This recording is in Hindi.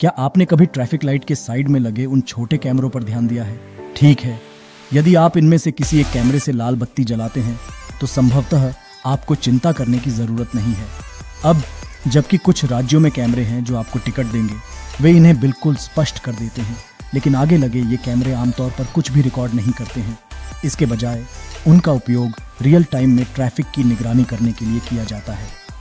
क्या आपने कभी ट्रैफ़िक लाइट के साइड में लगे उन छोटे कैमरों पर ध्यान दिया है? ठीक है। यदि आप इनमें से किसी एक कैमरे से लाल बत्ती जलाते हैं तो संभवतः आपको चिंता करने की ज़रूरत नहीं है। अब, जबकि कुछ राज्यों में कैमरे हैं जो आपको टिकट देंगे, वे इन्हें बिल्कुल स्पष्ट कर देते हैं। लेकिन आगे लगे ये कैमरे आमतौर पर कुछ भी रिकॉर्ड नहीं करते हैं। इसके बजाय, उनका उपयोग रियल टाइम में ट्रैफ़िक की निगरानी करने के लिए किया जाता है।